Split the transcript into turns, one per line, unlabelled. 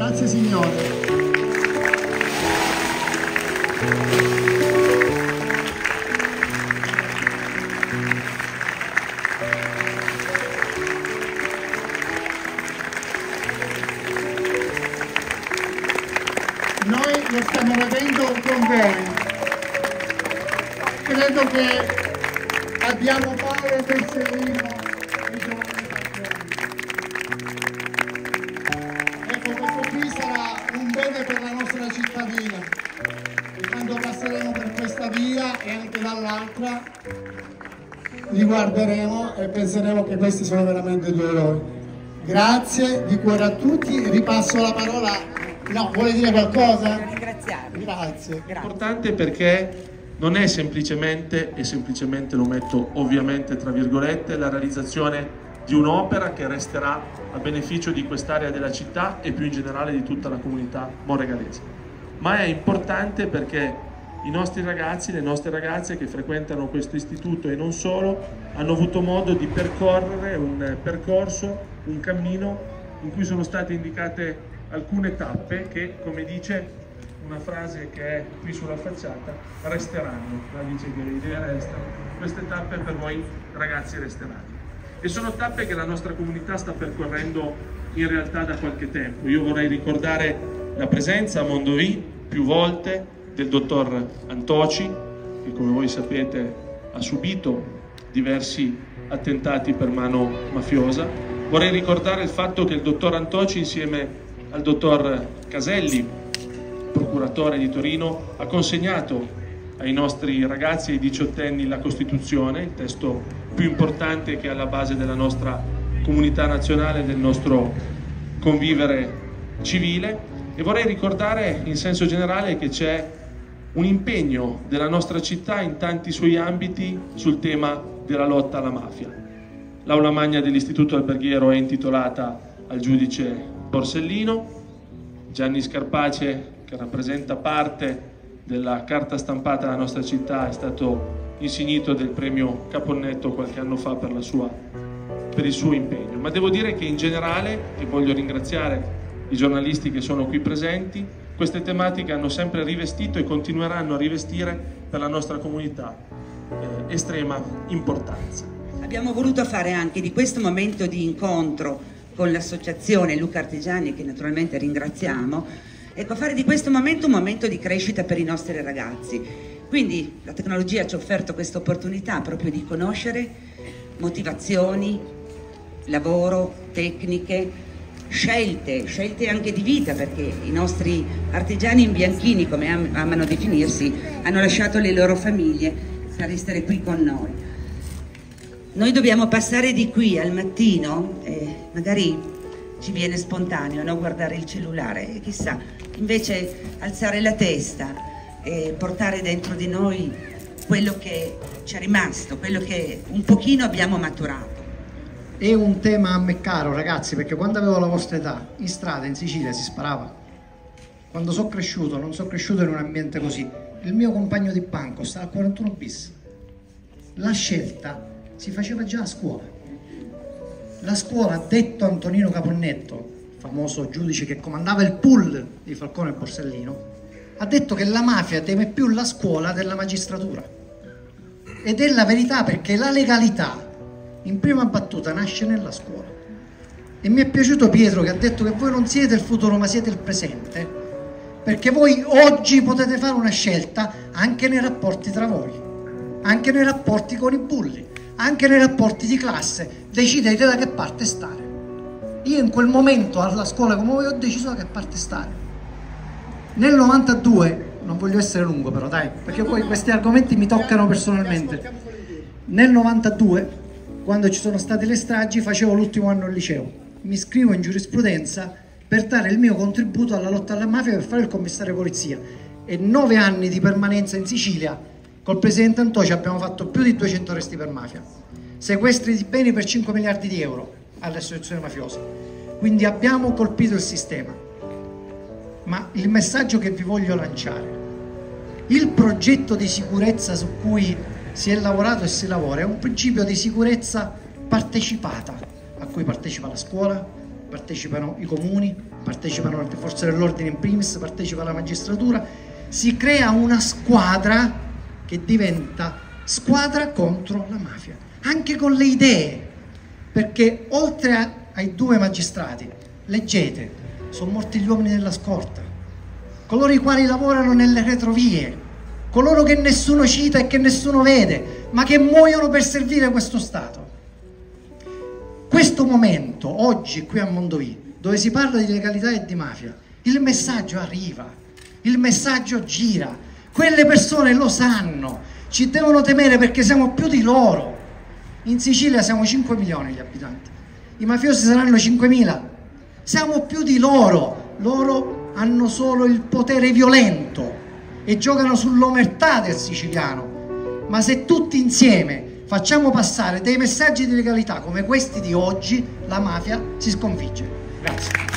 Grazie signore. Noi lo stiamo vedendo con voi. Credo che abbiamo paura del serino bene per la nostra cittadina. E quando passeremo per questa via e anche dall'altra, li guarderemo e penseremo che questi sono veramente due eroi. Grazie di cuore a tutti, ripasso la parola. No, vuole dire qualcosa?
Ringraziarvi.
Grazie.
importante perché non è semplicemente, e semplicemente lo metto ovviamente tra virgolette, la realizzazione di un'opera che resterà a beneficio di quest'area della città e più in generale di tutta la comunità moregalese. Ma è importante perché i nostri ragazzi, le nostre ragazze che frequentano questo istituto e non solo, hanno avuto modo di percorrere un percorso, un cammino in cui sono state indicate alcune tappe che, come dice una frase che è qui sulla facciata, resteranno, la dice che le idee restano, queste tappe per voi ragazzi resteranno. E sono tappe che la nostra comunità sta percorrendo in realtà da qualche tempo. Io vorrei ricordare la presenza a Mondovì più volte del dottor Antoci, che come voi sapete ha subito diversi attentati per mano mafiosa. Vorrei ricordare il fatto che il dottor Antoci insieme al dottor Caselli, procuratore di Torino, ha consegnato ai nostri ragazzi e ai diciottenni la Costituzione, il testo più importante che è alla base della nostra comunità nazionale, del nostro convivere civile e vorrei ricordare in senso generale che c'è un impegno della nostra città in tanti suoi ambiti sul tema della lotta alla mafia. L'aula magna dell'Istituto Alberghiero è intitolata al giudice Borsellino, Gianni Scarpace che rappresenta parte della carta stampata della nostra città è stato insignito del premio Caponnetto qualche anno fa per, sua, per il suo impegno. Ma devo dire che in generale, e voglio ringraziare i giornalisti che sono qui presenti, queste tematiche hanno sempre rivestito e continueranno a rivestire per la nostra comunità eh, estrema importanza.
Abbiamo voluto fare anche di questo momento di incontro con l'associazione Luca Artigiani, che naturalmente ringraziamo, ecco, fare di questo momento un momento di crescita per i nostri ragazzi. Quindi la tecnologia ci ha offerto questa opportunità proprio di conoscere motivazioni, lavoro, tecniche, scelte, scelte anche di vita, perché i nostri artigiani imbianchini, come am amano definirsi, hanno lasciato le loro famiglie per restare qui con noi. Noi dobbiamo passare di qui al mattino, e magari ci viene spontaneo no? guardare il cellulare, chissà, invece alzare la testa e portare dentro di noi quello che ci è rimasto, quello che un pochino abbiamo maturato.
È un tema a me caro ragazzi perché quando avevo la vostra età in strada in Sicilia si sparava. Quando sono cresciuto, non sono cresciuto in un ambiente così. Il mio compagno di banco sta al 41 bis. La scelta si faceva già a scuola. La scuola ha detto Antonino Caponnetto, famoso giudice che comandava il pool di Falcone e Borsellino, ha detto che la mafia teme più la scuola della magistratura. Ed è la verità perché la legalità in prima battuta nasce nella scuola. E mi è piaciuto Pietro che ha detto che voi non siete il futuro ma siete il presente, perché voi oggi potete fare una scelta anche nei rapporti tra voi, anche nei rapporti con i bulli, anche nei rapporti di classe, decidete da che parte stare. Io in quel momento alla scuola come voi ho deciso da che parte stare. Nel 92, non voglio essere lungo però dai, perché poi questi argomenti mi toccano personalmente. Nel 92, quando ci sono state le stragi, facevo l'ultimo anno al liceo. Mi iscrivo in giurisprudenza per dare il mio contributo alla lotta alla mafia per fare il commissario polizia. E nove anni di permanenza in Sicilia Col presidente Antoci abbiamo fatto più di 200 arresti per mafia, sequestri di beni per 5 miliardi di euro alle associazioni mafiose. Quindi abbiamo colpito il sistema. Ma il messaggio che vi voglio lanciare, il progetto di sicurezza su cui si è lavorato e si lavora è un principio di sicurezza partecipata, a cui partecipa la scuola, partecipano i comuni, partecipano le forze dell'ordine in primis, partecipa la magistratura si crea una squadra che diventa squadra contro la mafia, anche con le idee, perché oltre ai due magistrati, leggete, sono morti gli uomini della scorta, coloro i quali lavorano nelle retrovie, coloro che nessuno cita e che nessuno vede, ma che muoiono per servire questo Stato. Questo momento, oggi qui a Mondovì, dove si parla di legalità e di mafia, il messaggio arriva, il messaggio gira, quelle persone lo sanno, ci devono temere perché siamo più di loro. In Sicilia siamo 5 milioni di abitanti, i mafiosi saranno 5 mila, siamo più di loro, loro hanno solo il potere violento e giocano sull'omertà del siciliano. Ma se tutti insieme facciamo passare dei messaggi di legalità come questi di oggi, la mafia si sconfigge. Grazie.